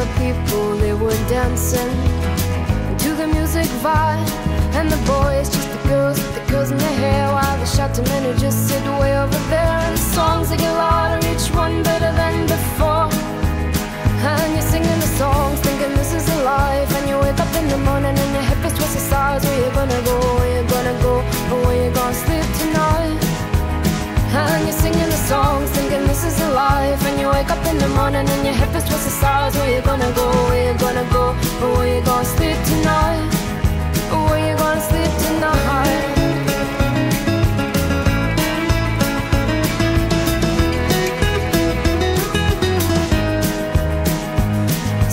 the people they were dancing to the music vibe, and the boys just the girls with the girls in their hair, while the shouting men who just sit way over there. And the songs they get louder, each one better than before. And you're singing the songs, thinking this is a life. And you wake up in the morning and your hip is twisted sides. Where you gonna go? Where you gonna go? Where you gonna sleep wake up in the morning and your hip is twisted sides. Where you gonna go? Where you gonna go? Where you gonna sleep tonight? Where you gonna sleep tonight?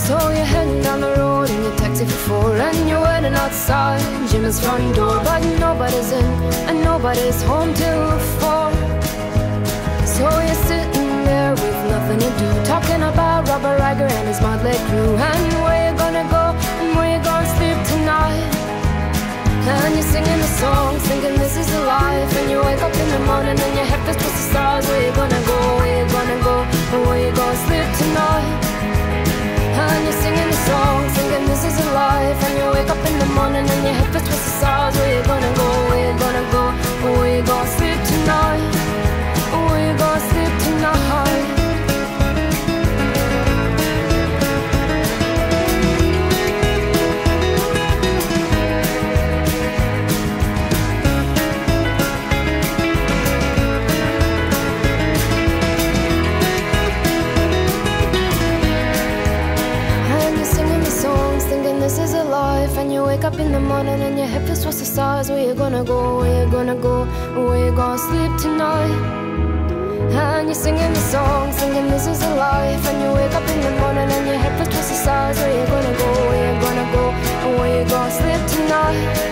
So you're heading down the road in your taxi for four And you're waiting outside Jimmy's front door But nobody's in and nobody's home till four His motley crew And where you gonna go? And where you gonna sleep tonight? And you're singing the song, thinking this is a life. And you wake up in the morning and your head feels twisted stars. Where you gonna go, And you wake up in the morning and your head feels towards the stars. Where you gonna go? Where you gonna go? Where you gonna sleep tonight? And you're singing the song, singing this is a life. And you wake up in the morning and your head feels towards the stars. Where you gonna go? Where you gonna go? Where you gonna sleep tonight?